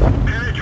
Manage